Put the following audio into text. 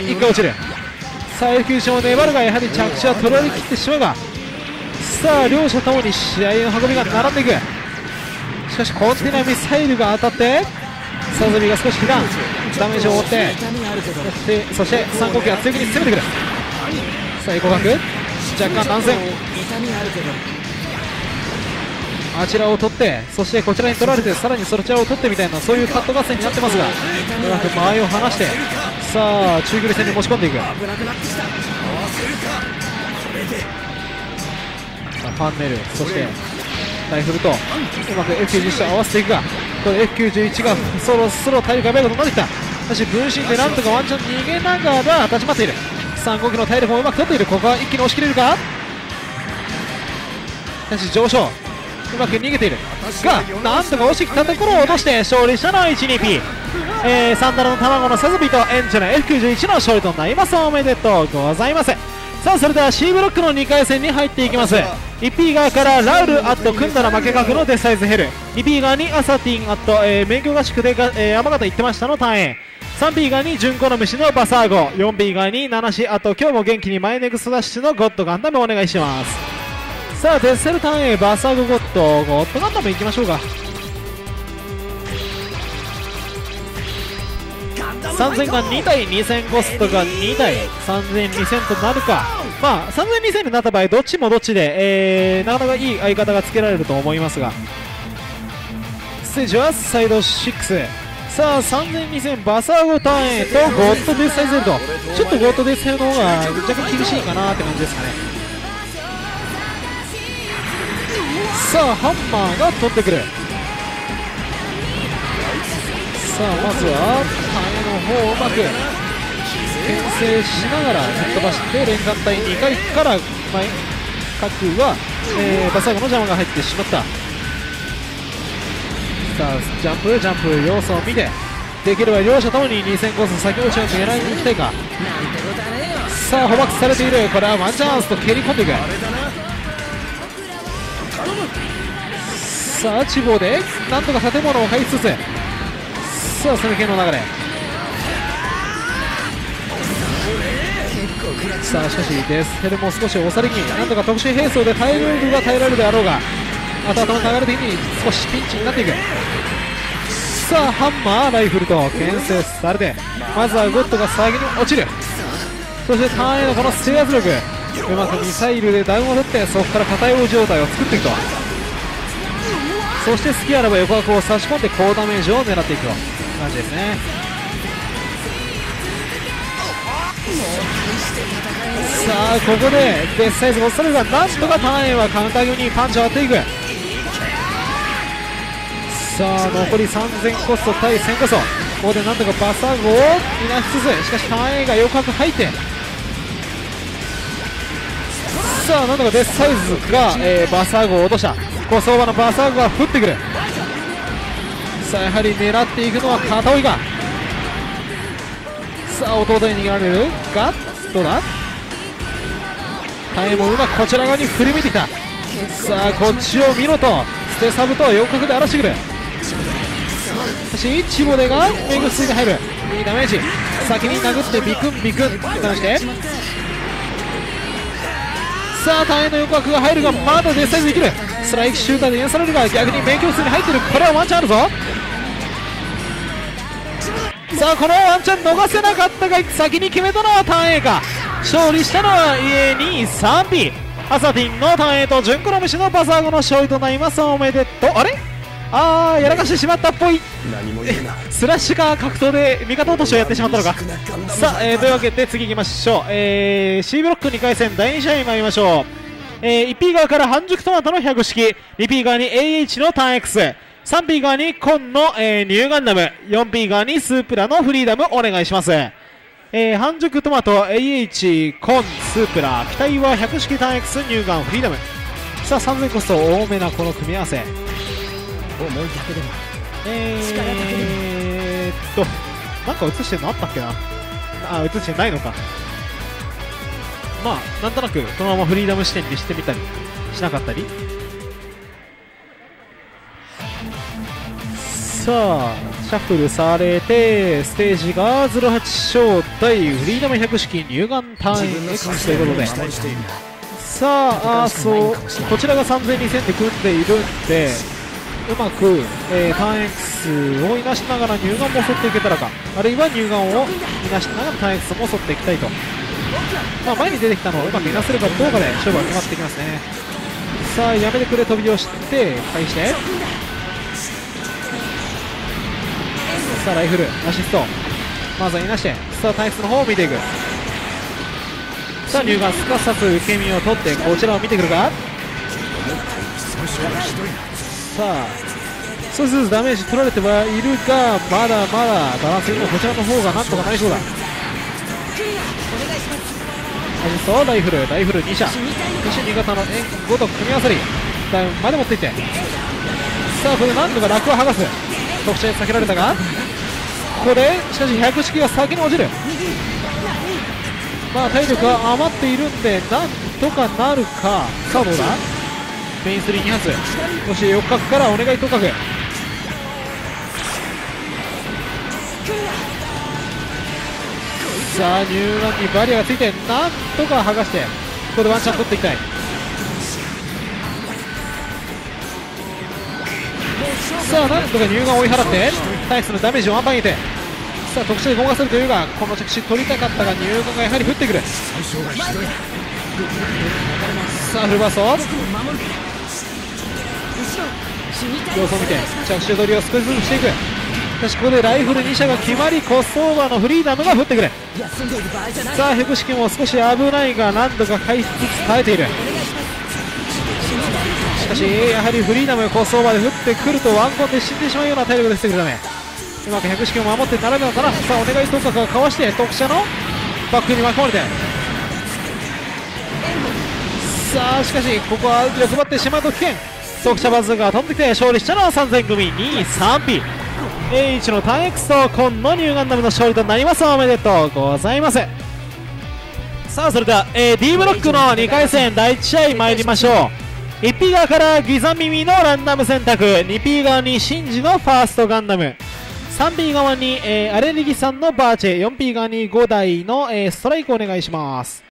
が1回落ちる。さあ F 級も粘るがやはり着地は取られきってしまうがさあ両者ともに試合の運びが並んでいく。しかしコンテナミサイルが当たってサズミが少し被弾。ダメージを負ってでそして三国旗が強気に攻めてくる。さあエコ角若干断線あちらを取ってそしてこちらに取られてさらにそちらを取ってみたいなそういうカット合戦になってますがうまく間合いを離してさあ中距離戦に持ち込んでいく。さあファンネルそしてライフルとうまく F91 と合わせていくがこれ F91 がそろそろ体力がやばいことになってきた。しかし分身でなんとかワンチャン逃げながら立ち回っている。三国の体力もうまく取っている。ここは一気に押し切れるか？しかし上昇。うまく逃げている。がなんとか押してきたところを落として勝利したのは 12P、えー、サンダルの卵のサズビとエンジェの F91 の勝利となります。おめでとうございますさあそれでは C ブロックの2回戦に入っていきます。1P 側からラウルアット組んだら負け角のデスサイズヘル。2P 側にアサティンアット、えー、免許合宿でが、えー、山形行ってましたの単円 3P 側に純子の虫のバサーゴ。4P 側にナナシあと今日も元気にマイネクスダッシュのゴッドガンダムお願いします。さあデッセルターン A バーサーグゴッド。ゴッドガンダムいきましょうか3000が2体2000コストが2体30002000となるか。まあ30002000になった場合どっちもどっちで、えー、なかなかいい相方がつけられると思いますが。ステージはサイド6さあ30002000バサーゴターン A とゴッドデスサイゼルトちょっとゴッドデスサイの方が若干厳しいかなって感じですかね。さあハンマーが取ってくる。さあまずは羽の方をうまく牽制しながら吹っ飛ばして連艦隊2回から、まあ、各は、えー、バサーゴの邪魔が入ってしまった。さあジャンプジャンプ要素を見てできれば両者ともに2000コース先落ちを狙いに行きたいか。さあ捕獲されている。これはワンチャンスと蹴り込んでいくさあ地方でなんとか建物を返しつつさあ攻め系の流れ。さあしかしデスヘルも少し押され気味。なんとか特殊兵装で耐えれるが耐えられるであろうが後々の流れ的に少しピンチになっていく。さあハンマーライフルと牽制されてまずはゴッドが先に落ちる。そしてターンへのこの制圧力。うまくミサイルでダウンを取ってそこから片用状態を作っていくと。そして隙あらば横枠を差し込んで高ダメージを狙っていくと。感じですね。さあここでデスサイズが押されがなんとかターンへはカウンター気にパンチを当てていく。さあ残り3000コスト対1000コスト。ここでなんとかバサーゴをいなしつつしかしターン A が横角入って。さあなんとかデスサイズが、えー、バサーゴを落とした。こう相場のバサーゴが降ってくる。さあやはり狙っていくのは片追いが。さあ弟に逃げられる。がどうだ？タイもうまくこちら側に振り向いてきた。さあこっちを見ろと。ステサブと4角で荒らしてくる。そしてチボデがメグスに入る。いいダメージ。先に殴ってビクンビクン。って。感じでさあ隊員の横枠が入るがまだデスサイズできる。ストライクシューターで癒されるが逆に勉強数に入ってる。これはワンチャンあるぞ。さあこのワンチャン逃せなかったが先に決めたのはターン A か。勝利したのは EA23P アサティンのターン A と純子の虫のバザーゴの勝利となります。おめでとう。あれ？あーやらかしてしまったっぽい。スラッシュか格闘で味方落としをやってしまったのか。さあ、えー、というわけで次行きましょう、えー、C ブロック2回戦第2試合に参りましょう、えー、1P 側から半熟トマトの100式。2P 側に AH のターン X 3P 側にコンの、えー、ニューガンダム。4P 側にスープラのフリーダムお願いします。えー、半熟トマト AH コンスープラ。機体は100式ターン X ニューガンフリーダム。さあ3000コスト多めなこの組み合わせ思いだけでも。えー、っとなんか映してるのあったっけな？あ映してないのか。まあなんとなくこのままフリーダム視点にしてみたりしなかったり。さあシャッフルされてステージが08招待フリーダム100式乳がん単位 X ということで。さああそう。こちらが3000、2000で組んでいるんでうまく、えー、ターン X をいなしながら乳がんも襲っていけたらか。あるいは乳がんをいなしながらターン X も襲っていきたいと、まあ、前に出てきたのをうまくいなせるかどうかで勝負が決まってきますね。さあやめてくれ飛びをして返して。さあライフルアシスト。まずはいなしてさあタイプの方を見ていく。さあ乳がんすかさず受け身を取ってこちらを見てくるか。さあ少しずつダメージ取られてはいるがまだまだバランスにもこちらの方がなんとかなりそうだ。アシストライフルライフル2射。そして新潟の円5と組み合わさりダウンまで持っていって。さあこれでなんとか楽を剥がす。特殊に避けられたがここでしかし100式が先に落ちる。まあ体力が余っているんでなんとかなるか。さあどうだ？メイン3、2発そして4角からお願いと角さあ乳がんにバリアがついてなんとか剥がしてここでワンチャン取っていきたい。さあなんとか乳がんを追い払ってタイスのダメージをワンパン入れて。さあ特殊でごまかせるというがこの着地取りたかったが乳がんがやはり降ってくる。さあフルバースト様子を見て着手取りを少しずつしていく。しかしここでライフル2射が決まりコストオーバーのフリーダムが降ってくる。さあヘク式も少し危ないが何とか回避つつ耐えている。しかしやはりフリーダムがコストオーバーで降ってくるとワンコンで死んでしまうような体力でしてくるためうまく百式を守って並ぶのかな。さあお願いとかがかわして特殊のバックに巻き込まれて。さあしかしここは欲張ってしまうと危険。特殊バズーカが飛んできて勝利したのは3000組2位3 p H のターン X とコンのニューガンダムの勝利となります。おめでとうございます。さあそれでは、えー、D ブロックの2回戦第1試合参りましょう。1P 側からギザ耳のランダム選択。2P 側にシンジのファーストガンダム。3P 側に、えー、アレリギさんのバーチェ。4P 側に5台の、えー、ストライクお願いします。